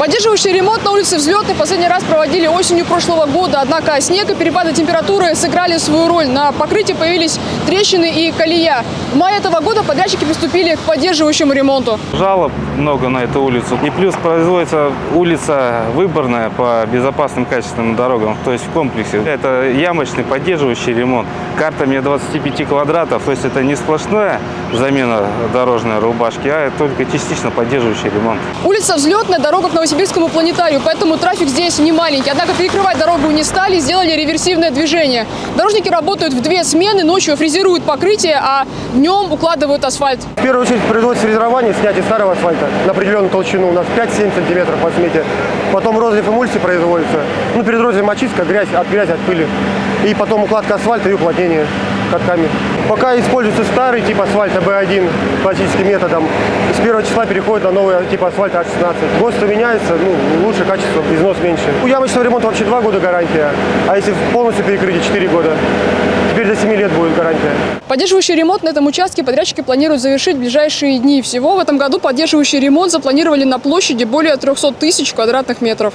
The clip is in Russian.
Поддерживающий ремонт на улице Взлетной последний раз проводили осенью прошлого года. Однако снег и перепады температуры сыграли свою роль. На покрытии появились трещины и колея. В мае этого года подрядчики приступили к поддерживающему ремонту. Жалоб много на эту улицу. И плюс производится улица выборная по безопасным качественным дорогам, то есть в комплексе. Это ямочный поддерживающий ремонт. Карта мне 25 квадратов, то есть это не сплошная замена дорожной рубашки, а только частично поддерживающий ремонт. Улица Взлетная, дорога к Новосибирскому планетарию, поэтому трафик здесь не маленький. Однако перекрывать дорогу не стали, сделали реверсивное движение. Дорожники работают в две смены, ночью фрезеруют покрытие, а днем укладывают асфальт. В первую очередь производится фрезерование, снятие старого асфальта на определенную толщину, у нас 5-7 сантиметров по смете. Потом розлив эмульсии производится. Ну, перед розливом очистка, грязь, от грязи, от пыли. И потом укладка асфальта и уплотнение катками. Пока используется старый тип асфальта B1 классическим методом. С первого числа переходит на новый тип асфальта А16. ГОСТ меняется, ну, лучше качество, износ меньше. У ямочного ремонта вообще 2 года гарантия, а если полностью перекрытие 4 года. Теперь до 7 лет будет гарантия. Поддерживающий ремонт на этом участке подрядчики планируют завершить в ближайшие дни. Всего в этом году поддерживающий ремонт запланировали на площади более 300 тысяч квадратных метров.